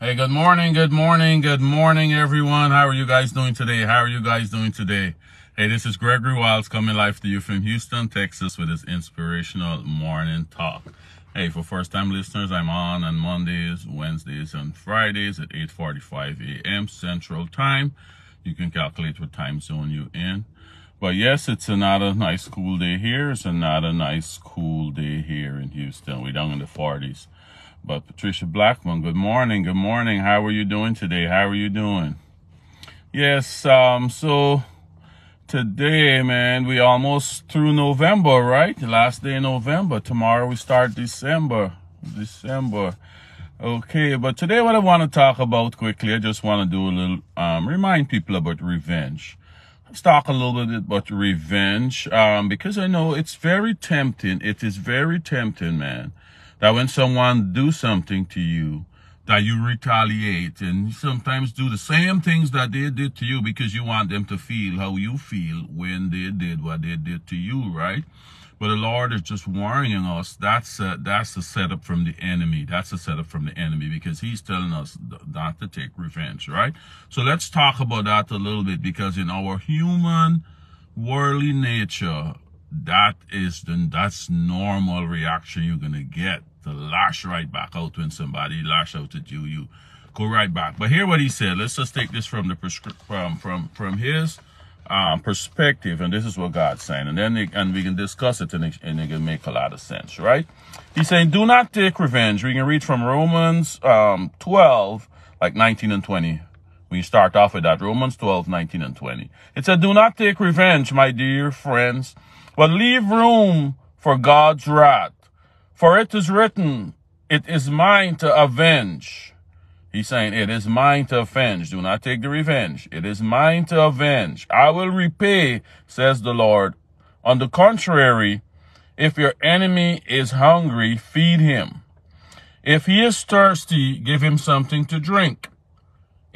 Hey, good morning, good morning, good morning, everyone. How are you guys doing today? How are you guys doing today? Hey, this is Gregory Wyles coming live to you from Houston, Texas with this inspirational morning talk. Hey, for first time listeners, I'm on on Mondays, Wednesdays, and Fridays at 8.45 a.m. Central Time. You can calculate what time zone you're in. But yes, it's another nice cool day here. It's another nice cool day here in Houston. We're down in the 40s. But Patricia Blackman, good morning. Good morning. How are you doing today? How are you doing? Yes, um, so today, man, we almost through November, right? The last day in November. Tomorrow we start December. December. Okay, but today what I want to talk about quickly, I just want to do a little, um, remind people about revenge. Let's talk a little bit about revenge, um, because I know it's very tempting. It is very tempting, man, that when someone do something to you, that you retaliate and sometimes do the same things that they did to you because you want them to feel how you feel when they did what they did to you, right? But the Lord is just warning us. That's a, that's a setup from the enemy. That's a setup from the enemy because he's telling us not to take revenge, right? So let's talk about that a little bit because in our human, worldly nature, that is the that's normal reaction you're gonna get to lash right back out when somebody lash out at you. You go right back. But hear what he said. Let's just take this from the from from from his um, perspective, and this is what God's saying, and then they, and we can discuss it, and it, and it can make a lot of sense, right? He's saying, "Do not take revenge." We can read from Romans um, 12, like 19 and 20. We start off with that Romans 12, 19 and 20. It said, "Do not take revenge, my dear friends, but leave room for God's wrath, for it is written, it is mine to avenge." He's saying, It is mine to avenge. Do not take the revenge. It is mine to avenge. I will repay, says the Lord. On the contrary, if your enemy is hungry, feed him. If he is thirsty, give him something to drink.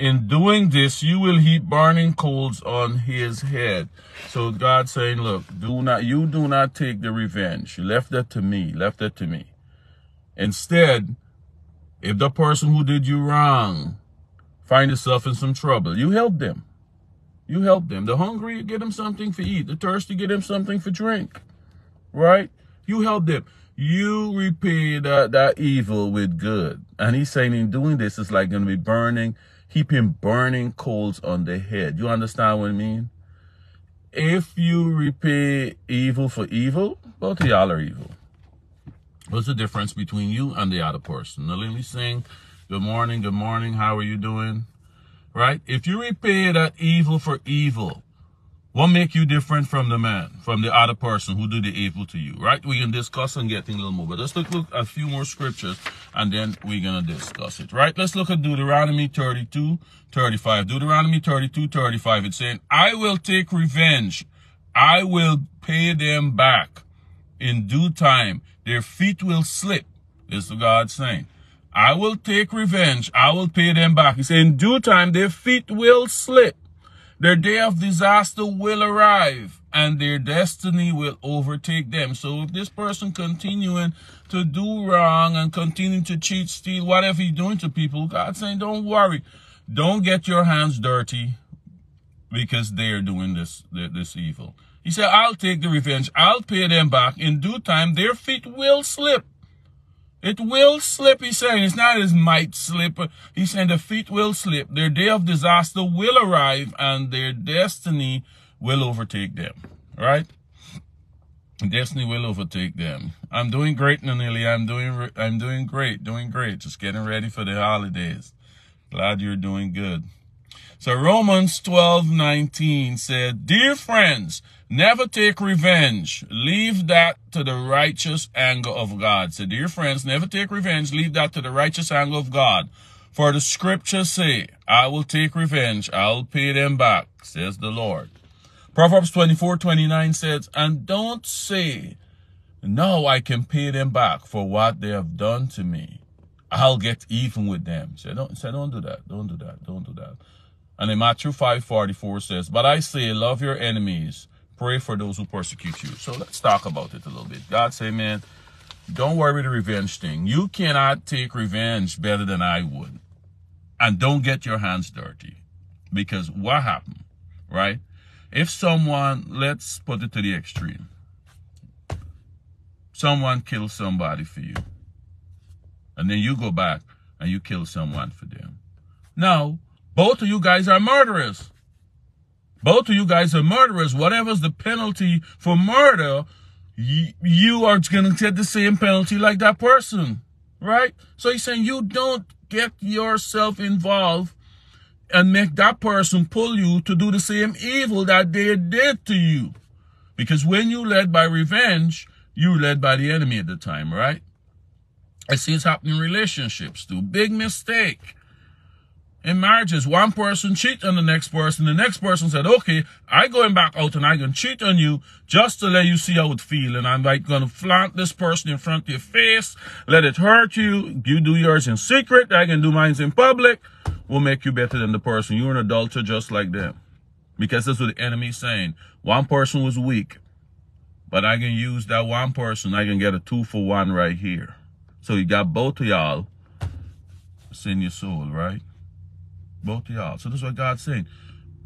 In doing this, you will heap burning coals on his head. So God saying, look, do not, you do not take the revenge. You left that to me, left that to me. Instead, if the person who did you wrong find yourself in some trouble, you help them. You help them. The hungry, get them something to eat. The thirsty, get them something to drink. Right? You help them. You repay that, that evil with good. And he's saying in doing this, it's like going to be burning, heaping burning coals on the head. You understand what I mean? If you repay evil for evil, both of y'all are evil. What's the difference between you and the other person? Nalini Singh, good morning, good morning. How are you doing? Right? If you repay that evil for evil, what make you different from the man, from the other person who do the evil to you? Right? We can discuss and get a little more. But let's look, look a few more scriptures and then we're going to discuss it. Right? Let's look at Deuteronomy 32, 35. Deuteronomy 32, 35. It's saying, I will take revenge. I will pay them back in due time their feet will slip. This is God saying. I will take revenge. I will pay them back. He said, in due time, their feet will slip. Their day of disaster will arrive and their destiny will overtake them. So if this person continuing to do wrong and continuing to cheat, steal, whatever he's doing to people, God's saying, don't worry. Don't get your hands dirty because they are doing this, this evil. He said, I'll take the revenge. I'll pay them back. In due time, their feet will slip. It will slip, he's saying. It's not as might slip. He's saying the feet will slip. Their day of disaster will arrive and their destiny will overtake them. Right? Destiny will overtake them. I'm doing great, Nanili. I'm doing, I'm doing great, doing great. Just getting ready for the holidays. Glad you're doing good. So Romans 12, 19 said, Dear friends, never take revenge. Leave that to the righteous anger of God. So dear friends, never take revenge. Leave that to the righteous anger of God. For the scriptures say, I will take revenge. I'll pay them back, says the Lord. Proverbs 24, 29 says, And don't say, No, I can pay them back for what they have done to me. I'll get even with them. Say, don't, say, don't do that. Don't do that. Don't do that. And in Matthew 5:44 says, But I say, love your enemies, pray for those who persecute you. So let's talk about it a little bit. God say, man, don't worry the revenge thing. You cannot take revenge better than I would. And don't get your hands dirty. Because what happened, right? If someone, let's put it to the extreme, someone kills somebody for you, and then you go back and you kill someone for them. Now, both of you guys are murderers. Both of you guys are murderers. Whatever's the penalty for murder, you are going to get the same penalty like that person, right? So he's saying you don't get yourself involved and make that person pull you to do the same evil that they did to you. Because when you led by revenge, you led by the enemy at the time, right? I see it's happening in relationships too. Big mistake in marriages, one person cheat on the next person. The next person said, okay, I going back out and I can cheat on you just to let you see how it feel. And I'm like going to flaunt this person in front of your face, let it hurt you. You do yours in secret. I can do mine in public. We'll make you better than the person. You're an adulterer just like them. Because that's what the enemy's saying. One person was weak, but I can use that one person. I can get a two for one right here. So you got both of y'all. It's in your soul, right? Both of y'all. So that's what God's saying.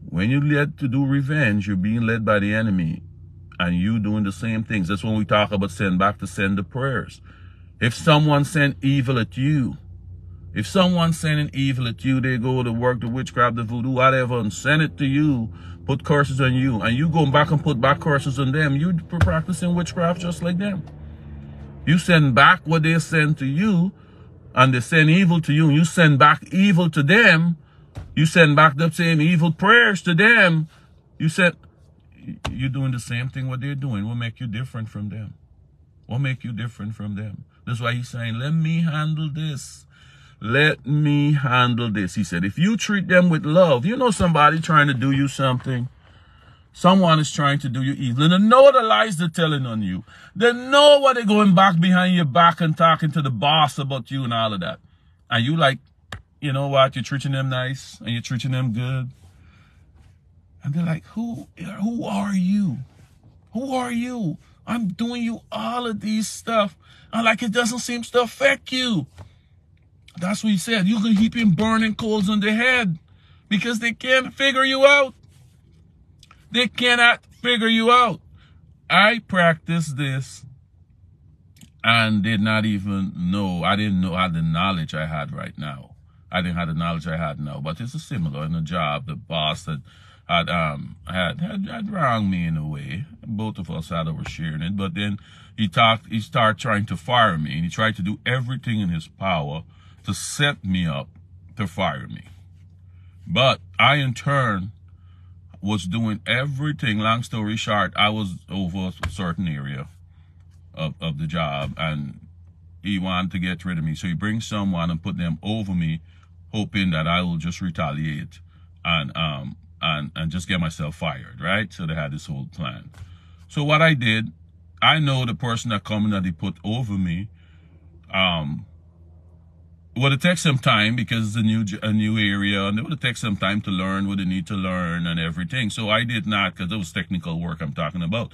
When you're led to do revenge, you're being led by the enemy and you doing the same things. That's when we talk about send back to send the prayers. If someone sent evil at you, if someone's sending evil at you, they go to work the witchcraft, the voodoo, whatever, and send it to you, put curses on you, and you go back and put back curses on them, you practicing witchcraft just like them. You send back what they send to you, and they send evil to you, and you send back evil to them, you send back the same evil prayers to them. You said, you're doing the same thing what they're doing. What make you different from them? What make you different from them? That's why he's saying, let me handle this. Let me handle this. He said, if you treat them with love, you know somebody trying to do you something. Someone is trying to do you evil. And they know the lies they're telling on you. They know what they're going back behind your back and talking to the boss about you and all of that. And you like, you know what, you're treating them nice and you're treating them good. And they're like, who, who are you? Who are you? I'm doing you all of these stuff. And like it doesn't seem to affect you. That's what he said. You can keep him burning coals on the head because they can't figure you out. They cannot figure you out. I practiced this and did not even know. I didn't know how the knowledge I had right now. I didn't have the knowledge I had now, but it's a similar in the job. The boss that had um had, had had wronged me in a way. Both of us had oversharing it, but then he talked. He started trying to fire me, and he tried to do everything in his power to set me up to fire me. But I, in turn, was doing everything. Long story short, I was over a certain area of, of the job, and he wanted to get rid of me. So he brings someone and put them over me hoping that I will just retaliate and um and and just get myself fired, right? So they had this whole plan. So what I did, I know the person that come that they put over me, um, would it take some time because it's a new a new area, and it would take some time to learn what they need to learn and everything. So I did not, because it was technical work I'm talking about.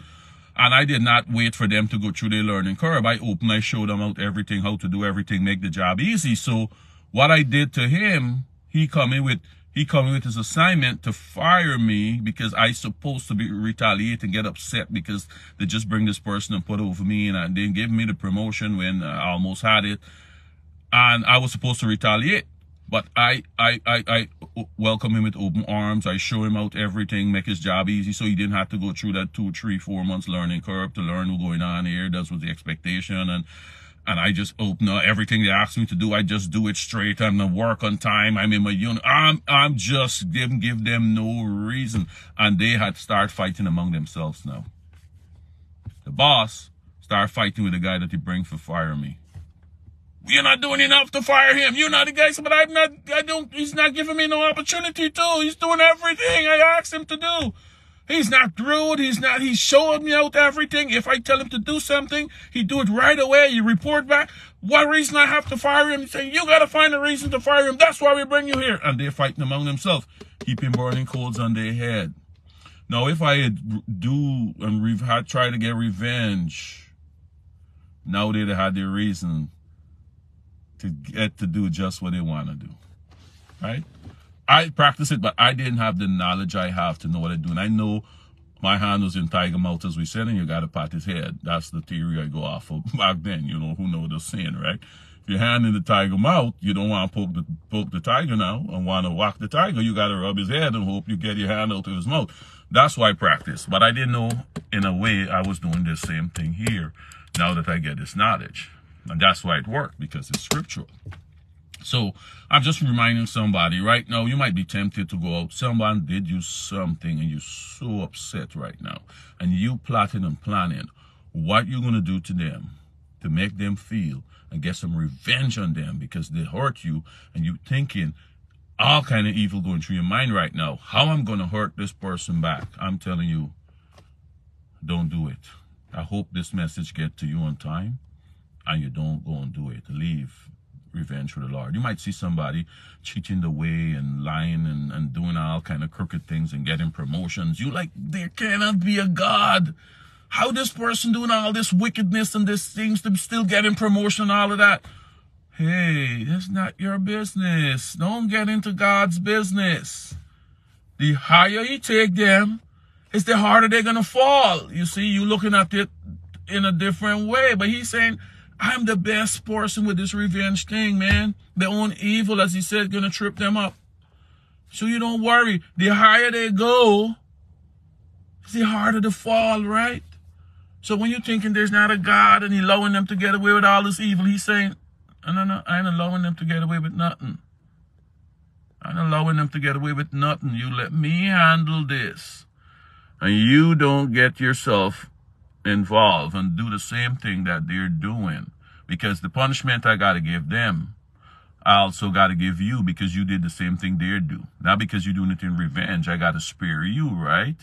And I did not wait for them to go through their learning curve. I opened, I showed them out everything, how to do everything, make the job easy. So what I did to him, he come in with he come in with his assignment to fire me because I supposed to be retaliate and get upset because they just bring this person and put over me and I didn't give me the promotion when I almost had it, and I was supposed to retaliate. But I, I, I, I welcome him with open arms. I show him out everything, make his job easy, so he didn't have to go through that two, three, four months learning curve to learn what's going on here. That was the expectation, and and I just open up everything they ask me to do. I just do it straight. I'm gonna work on time. I'm in my unit. I'm I'm just give give them no reason, and they had start fighting among themselves now. The boss start fighting with the guy that he bring for fire me. You're not doing enough to fire him. You're not the guy, but I'm not. I don't. He's not giving me no opportunity to. He's doing everything I asked him to do. He's not rude. He's not, he's showing me out everything. If I tell him to do something, he do it right away. You report back. What reason I have to fire him? Saying, you got to find a reason to fire him. That's why we bring you here. And they're fighting among themselves, keeping burning coals on their head. Now, if I do and had try to get revenge, now they'd had their reason to get to do just what they want to do. right? I practice it, but I didn't have the knowledge I have to know what I do. And I know my hand was in tiger mouth as we said, and you got to pat his head. That's the theory I go off of back then. You know who know the saying, right? If your hand in the tiger mouth, you don't want to poke the poke the tiger now and want to whack the tiger. You got to rub his head and hope you get your hand out of his mouth. That's why I practice. But I didn't know, in a way, I was doing the same thing here. Now that I get this knowledge, and that's why it worked because it's scriptural. So I'm just reminding somebody right now, you might be tempted to go out. Someone did you something and you're so upset right now. And you plotting and planning what you're going to do to them to make them feel and get some revenge on them because they hurt you and you thinking all kind of evil going through your mind right now. How I'm going to hurt this person back. I'm telling you, don't do it. I hope this message get to you on time and you don't go and do it. Leave revenge for the Lord. You might see somebody cheating the way and lying and, and doing all kind of crooked things and getting promotions. You like, there cannot be a God. How this person doing all this wickedness and this things to still getting promotion, all of that. Hey, that's not your business. Don't get into God's business. The higher you take them, it's the harder they're to fall. You see, you looking at it in a different way. But he's saying, I'm the best person with this revenge thing, man. Their own evil, as he said, gonna trip them up. So you don't worry. The higher they go, the harder to fall, right? So when you're thinking there's not a God and He's allowing them to get away with all this evil, He's saying, no, no, I ain't allowing them to get away with nothing. I ain't allowing them to get away with nothing. You let me handle this. And you don't get yourself involve and do the same thing that they're doing. Because the punishment I got to give them, I also got to give you because you did the same thing they do. Not because you're doing it in revenge. I got to spare you, right?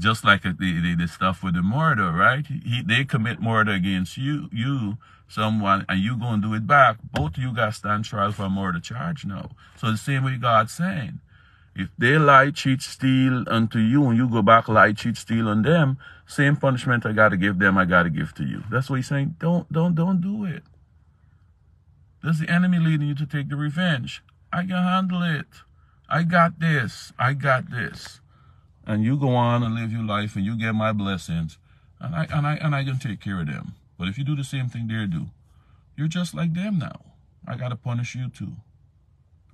Just like the, the, the stuff with the murder, right? He, they commit murder against you, you, someone, and you going to do it back. Both of you got stand trial for a murder charge now. So the same way God's saying. If they lie, cheat, steal unto you, and you go back, lie, cheat, steal on them, same punishment I gotta give them, I gotta give to you. That's what he's saying. Don't, don't, don't do it. There's the enemy leading you to take the revenge. I can handle it. I got this. I got this. And you go on and live your life and you get my blessings. And I and I and I can take care of them. But if you do the same thing they do, you're just like them now. I gotta punish you too.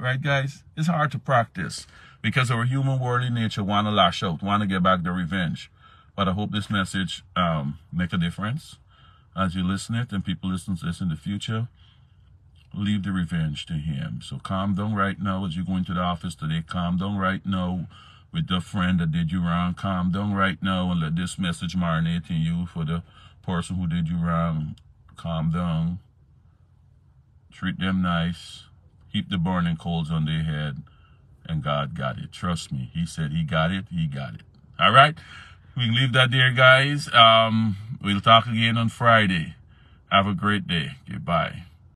Right, guys? It's hard to practice because our human worldly nature want to lash out, want to get back the revenge. But I hope this message um, make a difference as you listen it and people listen to this in the future. Leave the revenge to him. So calm down right now as you go into the office today. Calm down right now with the friend that did you wrong. Calm down right now and let this message marinate in you for the person who did you wrong. Calm down. Treat them nice. Keep the burning coals on their head and God got it. Trust me. He said he got it. He got it. All right. We can leave that there, guys. Um, we'll talk again on Friday. Have a great day. Goodbye.